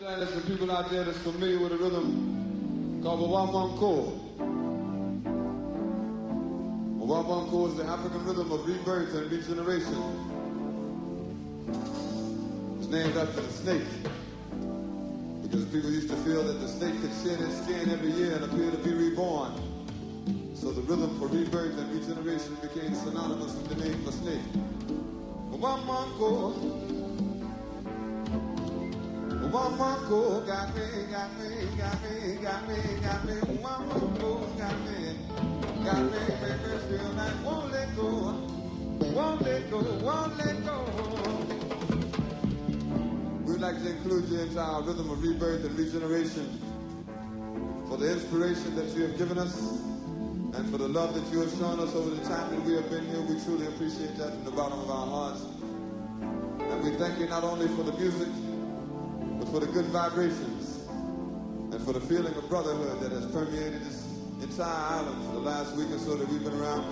understand there's some people out there that's familiar with a rhythm called Guaguanco. Guaguanco is the African rhythm of rebirth and regeneration. It's named after the snake. Because people used to feel that the snake could shed its skin every year and appear to be reborn. So the rhythm for rebirth and regeneration became synonymous with the name for snake. Guaguanco. Got me, got me, got me, got me, got me. Got me, got me, won't let go, won't let go, won't let go. We'd like to include you into our rhythm of rebirth and regeneration for the inspiration that you have given us and for the love that you have shown us over the time that we have been here. We truly appreciate that from the bottom of our hearts. And we thank you not only for the music, for the good vibrations and for the feeling of brotherhood that has permeated this entire island for the last week or so that we've been around.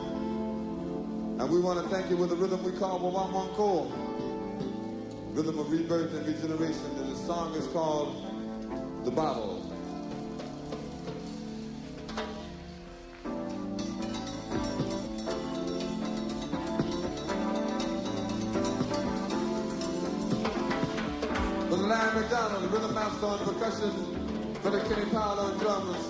And we want to thank you with a rhythm we call Guaguanco, rhythm of rebirth and regeneration. And the song is called The Bottle. Master on percussion, for the Kenny Powell on drums.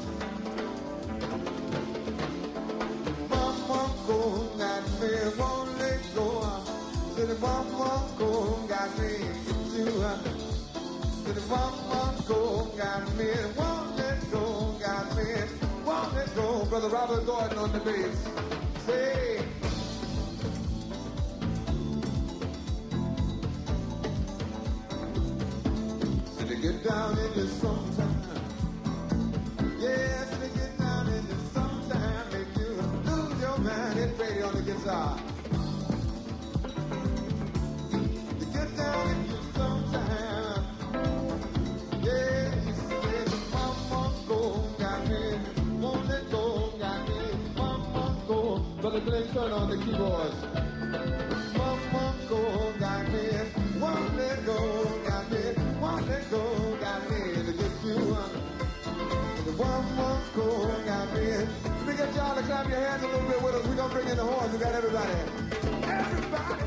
Mama go got me, won't let go. Said mama go got me, get you. Said mama go got me, won't let go, got me, won't let go. Brother Robert Gordon on the bass. Say. Down in the summertime. Gonna bring in the horns. We got everybody. Everybody.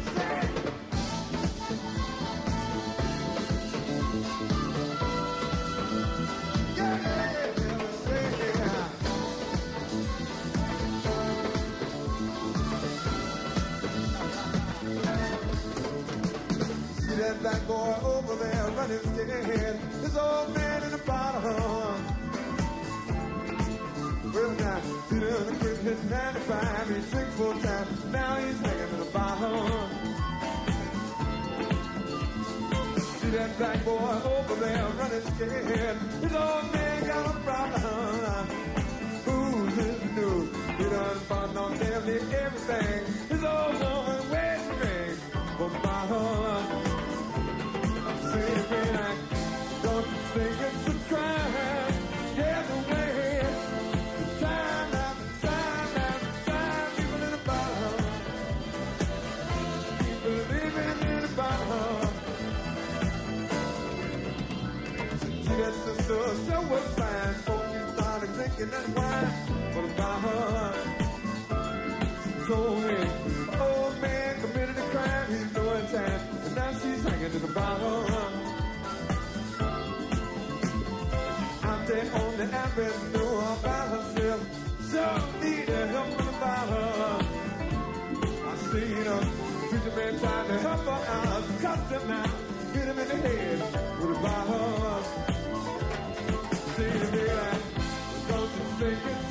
See that black boy over there running scared. His old man in the bottom. Well, now, he done quit his 95. He drinks full time. Now he's hanging in the bottom. See that black boy over there running scared. His old man got so was fine. Folks you started drinking that wine for bottom. She told me, old man committed a crime, he's doing time, and now she's hanging in the bottom. out there on the avenue all by herself. So need the help from the bottom. I seen her, preacher man trying to help her out. Cussed him now, hit him in the head with a bottle. Don't you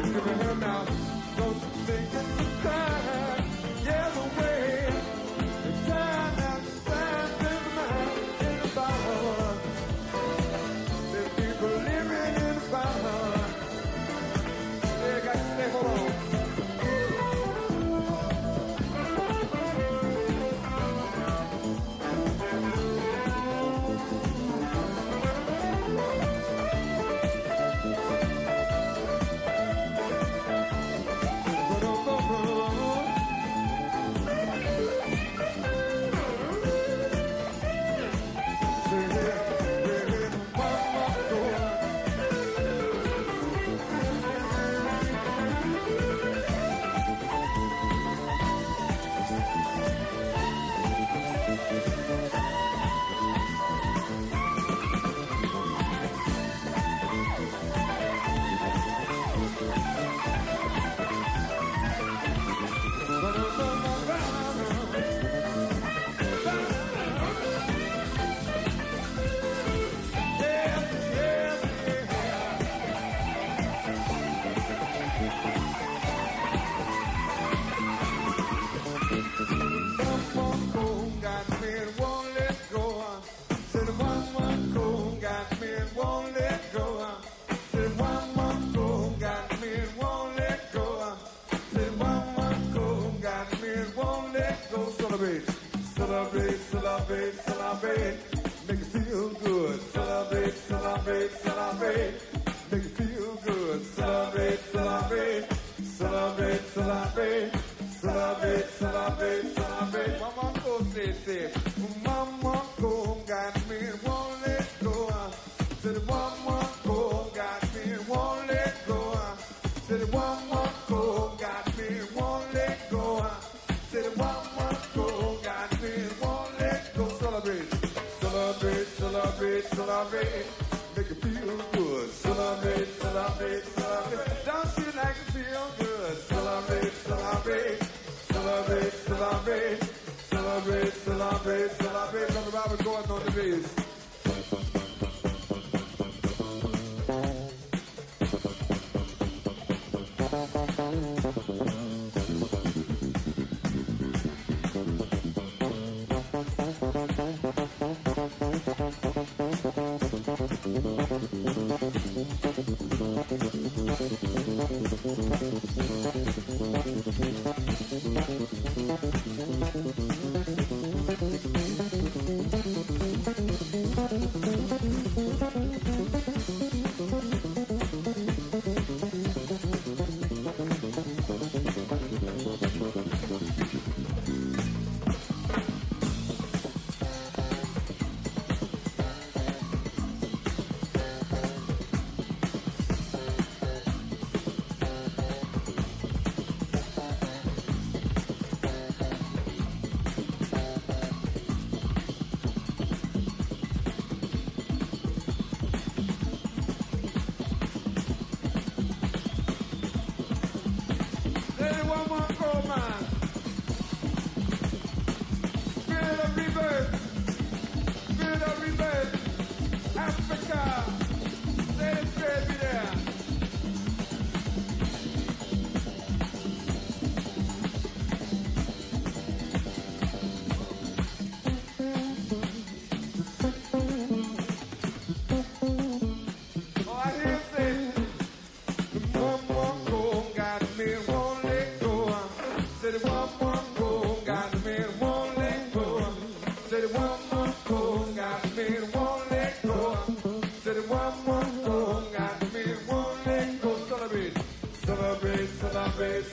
celebrate, celebrate. Make it celebrate, celebrate. Don't you like it feel good? Celebrate, celebrate, celebrate, celebrate, celebrate, celebrate, celebrate. Brother Robert Gordon on the bass. Say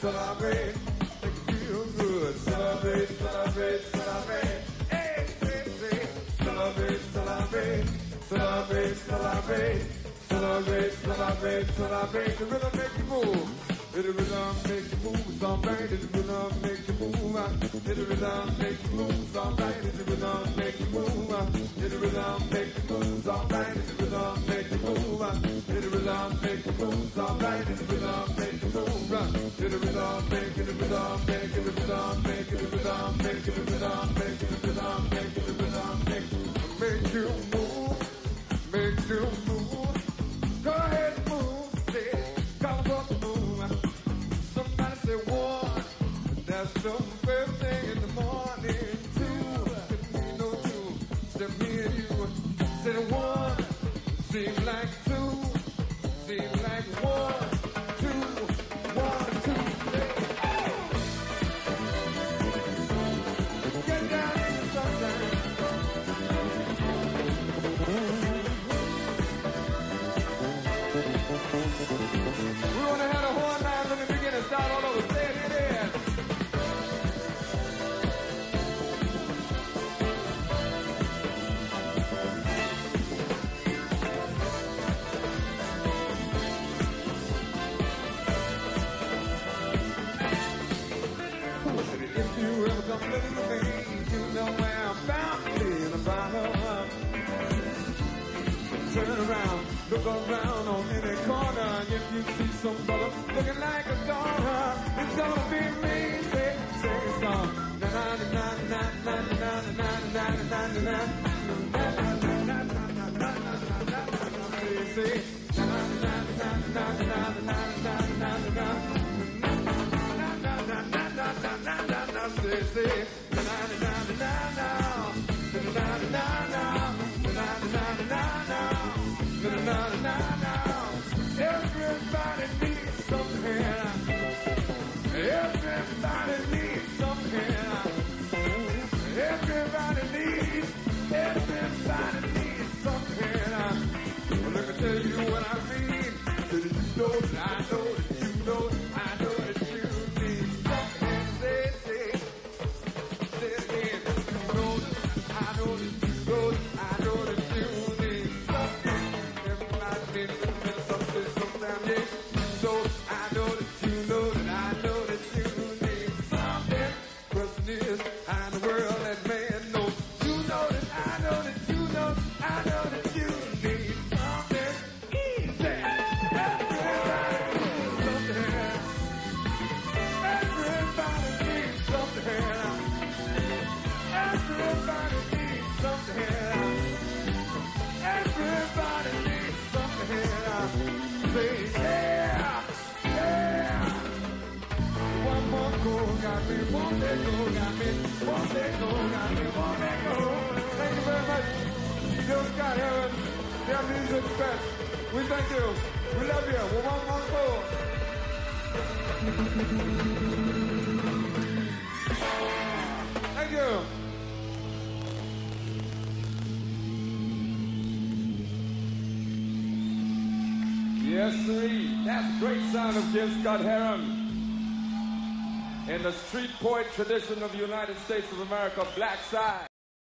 celebrate. Make it feel good. Celebrate, celebrate, celebrate. Hey, say, say, celebrate, celebrate, celebrate, celebrate. Celebrate, celebrate, celebrate. The rhythm make you move. It the rhythm make you move. Somebody, it the rhythm make you move. It the rhythm make you move. Somebody, it the rhythm make you move. It the rhythm make you move. Somebody, it the rhythm make you move. It the rhythm make you move. Somebody, it the rhythm make you move. It the rhythm make the rhythm make the rhythm make the rhythm make the rhythm make the rhythm make it, the rhythm make it. Make you Seem like song. na road, I know the go, got me. Go, got me. Go. Thank you very much. Their music best. We thank you. We love you. We want more more. Thank you. Yes, sir. That's great sound of Gil Scott Heron in the street poet tradition of the United States of America, Black Side.